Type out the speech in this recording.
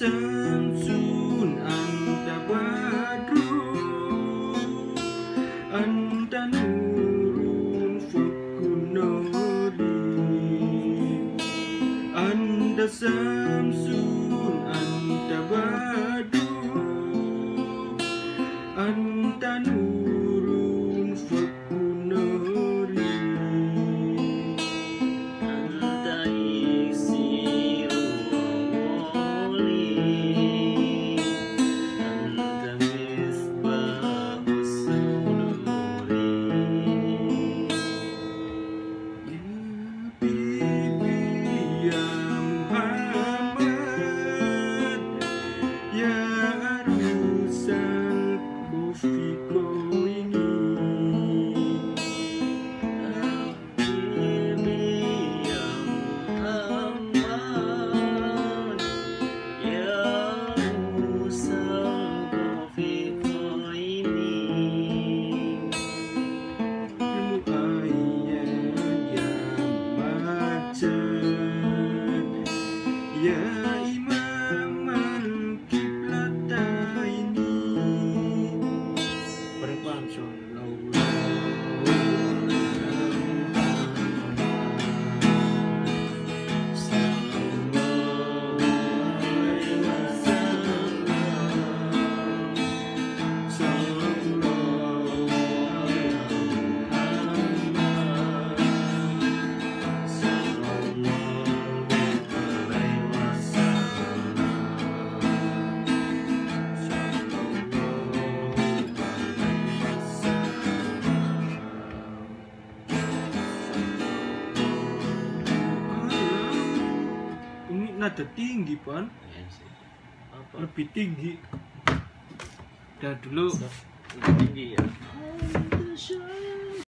Samsun anta badru anta nurun fakunuri anta Samsun anta badru anta nurun Majid Ya nada tinggi, Pan. Apa? Lebih tinggi. Dan dulu Lebih tinggi ya.